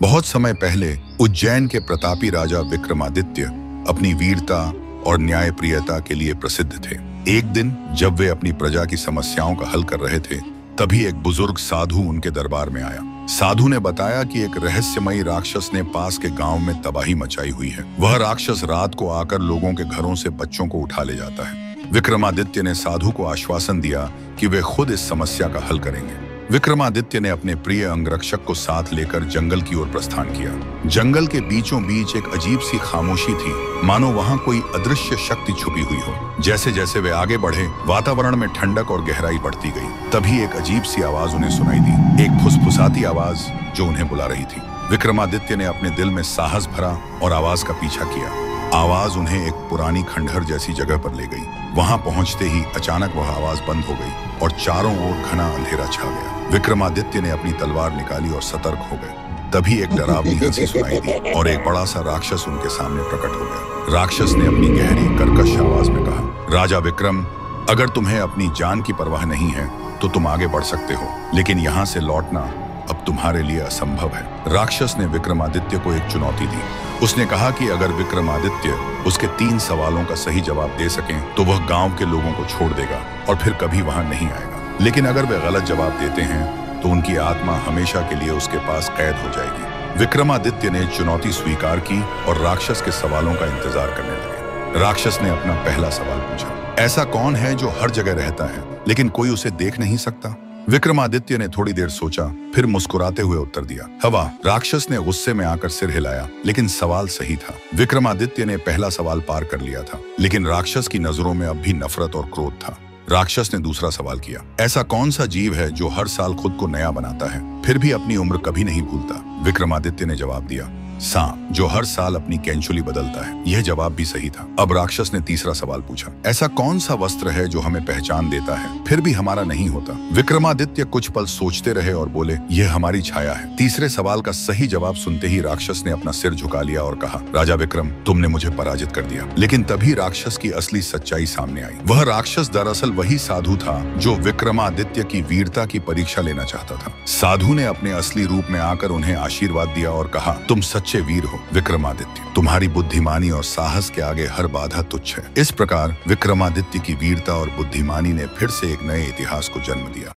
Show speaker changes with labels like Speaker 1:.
Speaker 1: बहुत समय पहले उज्जैन के प्रतापी राजा विक्रमादित्य अपनी वीरता और न्यायप्रियता के लिए प्रसिद्ध थे। एक दिन जब वे अपनी प्रजा की समस्याओं का हल कर रहे थे, तभी एक बुज़ुर्ग साधु उनके दरबार में आया। साधु ने बताया कि एक रहस्यमयी राक्षस ने पास के गाँव में तबाही मचाई हुई है। वह राक्षस रात को आकर लोगों के घरों से बच्चों को उठा ले जाता है। विक्रमादित्य ने साधु को आश्वासन दिया कि वे खुद इस समस्या का हल करेंगे। विक्रमादित्य ने अपने प्रिय अंगरक्षक को साथ लेकर जंगल की ओर प्रस्थान किया। जंगल के बीचों बीच एक अजीब सी खामोशी थी। मानो वहाँ कोई अदृश्य शक्ति छुपी हुई हो। जैसे जैसे वे आगे बढ़े, वातावरण में ठंडक और गहराई बढ़ती गई। तभी एक अजीब सी आवाज़ उन्हें सुनाई दी। एक फुसफुसाती आवाज़ जो उन्हें बुला रही थी। विक्रमादित्य ने अपने दिल में साहस भरा और आवाज़ का पीछा किया। आवाज़ उन्हें एक पुरानी खंडहर जैसी जगह पर ले गई। वहाँ पहुँचते ही अचानक वह आवाज़ बंद हो गई और चारों ओर घना अंधेरा छा गया। विक्रमादित्य ने अपनी तलवार निकाली और सतर्क हो गए। तभी एक डरावनी हँसी सुनाई दी और एक बड़ा सा राक्षस उनके सामने प्रकट हो गया। राक्षस ने अपनी गहरी, कर्कश आवाज़ में कहा, राजा विक्रम, अगर तुम्हें अपनी जान की परवाह नहीं है तो तुम आगे बढ़ सकते हो, लेकिन यहाँ से लौटना अब तुम्हारे लिए असंभव है। राक्षस ने विक्रमादित्य को एक चुनौती दी। उसने कहा कि अगर विक्रमादित्य उसके तीन सवालों का सही जवाब दे सके तो वह गाँव के लोगों को छोड़ देगा और फिर कभी वहाँ नहीं आएगा। लेकिन अगर वे गलत जवाब देते हैं तो उनकी आत्मा हमेशा के लिए उसके पास कैद हो जाएगी। विक्रमादित्य ने चुनौती स्वीकार की और राक्षस के सवालों का इंतज़ार करने लगे। राक्षस ने अपना पहला सवाल पूछा, ऐसा कौन है जो हर जगह रहता है, लेकिन कोई उसे देख नहीं सकता? विक्रमादित्य ने थोड़ी देर सोचा, फिर मुस्कुराते हुए उत्तर दिया, हवा, राक्षस ने गुस्से में आकर सिर हिलाया, लेकिन सवाल सही था। विक्रमादित्य ने पहला सवाल पार कर लिया था, लेकिन राक्षस की नज़रों में अब भी नफरत और क्रोध था। राक्षस ने दूसरा सवाल किया, ऐसा कौन सा जीव है जो हर साल खुद को नया बनाता है, फिर भी अपनी उम्र कभी नहीं भूलता? विक्रमादित्य ने जवाब दिया, सांप। जो हर साल अपनी कैंचुली बदलता है। यह जवाब भी सही था। अब राक्षस ने तीसरा सवाल पूछा, ऐसा कौन सा वस्त्र है जो हमें पहचान देता है? फिर भी हमारा नहीं होता। विक्रमादित्य कुछ पल सोचते रहे और बोले, यह हमारी छाया है। तीसरे सवाल का सही जवाब सुनते ही राक्षस ने अपना सिर झुका लिया और कहा, राजा विक्रम, तुमने मुझे पराजित कर दिया। लेकिन तभी राक्षस की असली सच्चाई सामने आई। वह राक्षस दरअसल वही साधु था जो विक्रमादित्य की वीरता की परीक्षा लेना चाहता था। साधु ने अपने असली रूप में आकर उन्हें आशीर्वाद दिया और कहा, तुम सच्चे वीर विक्रमादित्य। तुम्हारी बुद्धिमानी और साहस के आगे हर बाधा तुच्छ है। इस प्रकार विक्रमादित्य की वीरता और बुद्धिमानी ने फिर से एक नए इतिहास को जन्म दिया।